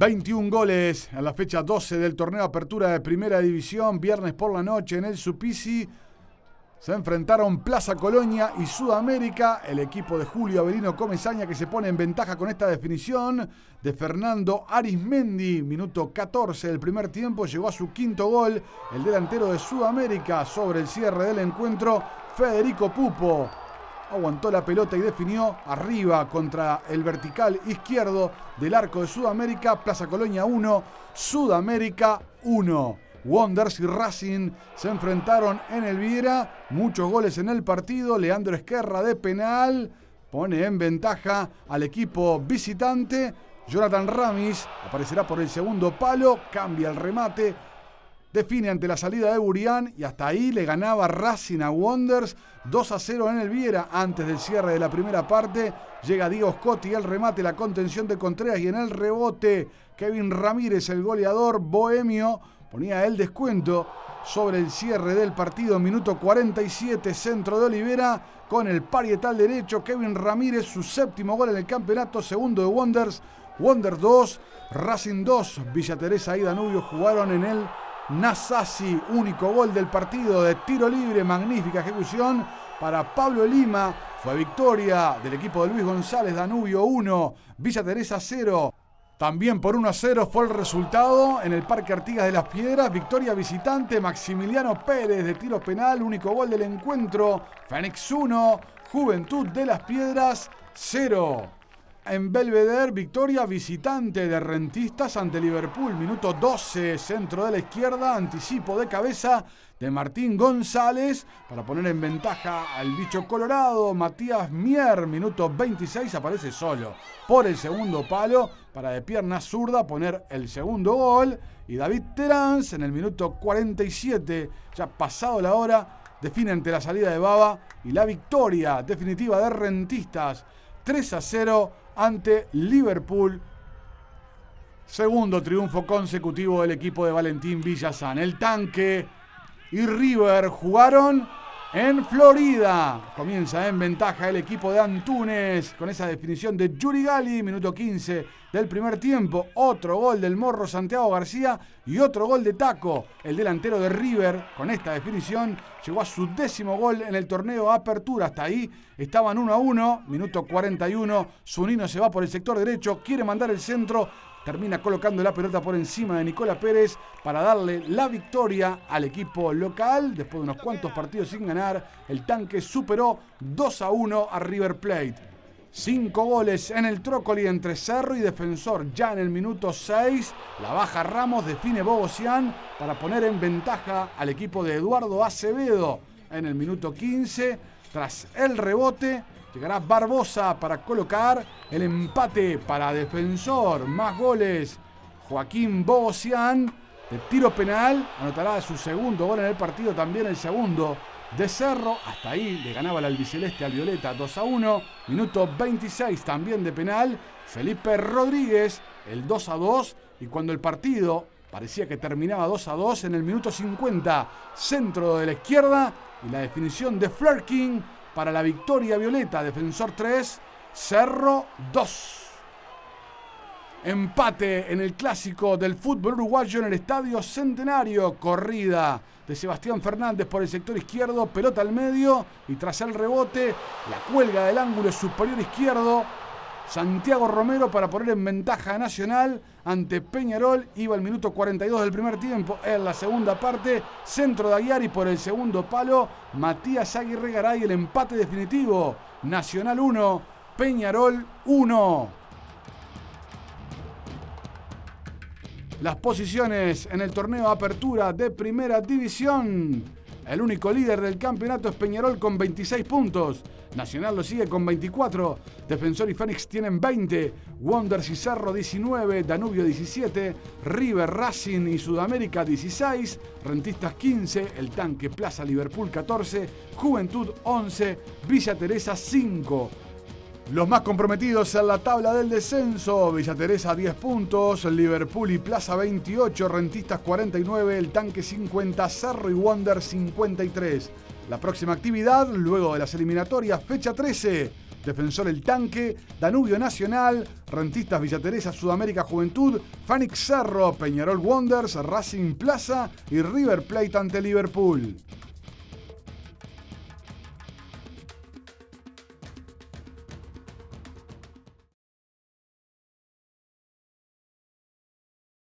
21 goles en la fecha 12 del torneo Apertura de Primera División, viernes por la noche en el Supisi. Se enfrentaron Plaza Colonia y Sudamérica, el equipo de Julio Avelino Comesaña que se pone en ventaja con esta definición de Fernando Arismendi, minuto 14 del primer tiempo, llegó a su quinto gol, el delantero de Sudamérica. Sobre el cierre del encuentro, Federico Pupo aguantó la pelota y definió arriba contra el vertical izquierdo del arco de Sudamérica, Plaza Colonia 1, Sudamérica 1. Wonders y Racing se enfrentaron en el Viera, muchos goles en el partido, Leandro Esquerra de penal pone en ventaja al equipo visitante, Jonathan Ramis aparecerá por el segundo palo, cambia el remate, define ante la salida de Burián y hasta ahí le ganaba Racing a Wonders 2 a 0 en el Viera antes del cierre de la primera parte. Llega Diego Scotti el remate, la contención de Contreras y en el rebote Kevin Ramírez, el goleador bohemio, ponía el descuento sobre el cierre del partido. Minuto 47, centro de Olivera con el parietal derecho. Kevin Ramírez, su séptimo gol en el campeonato, segundo de Wonders. Wonders 2, Racing 2, Villa Teresa y Danubio jugaron en el Nasasi, único gol del partido de tiro libre, magnífica ejecución para Pablo Lima. Fue victoria del equipo de Luis González, Danubio 1, Villa Teresa 0. También por 1 a 0 fue el resultado en el Parque Artigas de las Piedras. Victoria visitante, Maximiliano Pérez de tiro penal, único gol del encuentro. Fénix 1, Juventud de las Piedras 0 en Belvedere, victoria visitante de Rentistas ante Liverpool, minuto 12, centro de la izquierda, anticipo de cabeza de Martín González para poner en ventaja al bicho colorado, Matías Mier, minuto 26, aparece solo por el segundo palo para de pierna zurda poner el segundo gol y David Terán en el minuto 47, ya pasado la hora, define ante la salida de Baba y la victoria definitiva de Rentistas 3 a 0 ante Liverpool. Segundo triunfo consecutivo del equipo de Valentín Villazán. El tanque y River jugaron en Florida. Comienza en ventaja el equipo de Antunes con esa definición de Yuri Gali, minuto 15 del primer tiempo. Otro gol del Morro Santiago García y otro gol de Taco. El delantero de River con esta definición llegó a su décimo gol en el torneo Apertura. Hasta ahí estaban 1 a 1, minuto 41. Zunino se va por el sector derecho, quiere mandar el centro termina colocando la pelota por encima de Nicola Pérez para darle la victoria al equipo local. Después de unos cuantos partidos sin ganar, el tanque superó 2 a 1 a River Plate. Cinco goles en el Trócoli entre Cerro y Defensor. Ya en el minuto 6, la baja Ramos define Bogosian para poner en ventaja al equipo de Eduardo Acevedo. En el minuto 15, tras el rebote, Llegará Barbosa para colocar el empate para defensor. Más goles. Joaquín Bogosian de tiro penal. Anotará su segundo gol en el partido, también el segundo de Cerro. Hasta ahí le ganaba el albiceleste al Violeta 2 a 1. Minuto 26 también de penal. Felipe Rodríguez, el 2 a 2. Y cuando el partido parecía que terminaba 2 a 2, en el minuto 50, centro de la izquierda y la definición de Flerking para la victoria violeta. Defensor 3, Cerro 2. Empate en el clásico del fútbol uruguayo en el Estadio Centenario. Corrida de Sebastián Fernández por el sector izquierdo, pelota al medio y tras el rebote, la cuelga del ángulo superior izquierdo Santiago Romero para poner en ventaja Nacional ante Peñarol. Iba el minuto 42 del primer tiempo en la segunda parte. Centro de Aguiar y por el segundo palo Matías Aguirre Garay el empate definitivo. Nacional 1, Peñarol 1. Las posiciones en el torneo apertura de primera división. El único líder del campeonato es Peñarol con 26 puntos. Nacional lo sigue con 24. Defensor y Fénix tienen 20. Wonders y Cerro 19. Danubio 17. River, Racing y Sudamérica 16. Rentistas 15. El Tanque Plaza Liverpool 14. Juventud 11. Villa Teresa 5. Los más comprometidos en la tabla del descenso, Villa Teresa 10 puntos, Liverpool y Plaza 28, Rentistas 49, El Tanque 50, Cerro y Wonder 53. La próxima actividad, luego de las eliminatorias, fecha 13, Defensor El Tanque, Danubio Nacional, Rentistas Villa Teresa, Sudamérica Juventud, Fanix Cerro, Peñarol Wonders, Racing Plaza y River Plate ante Liverpool.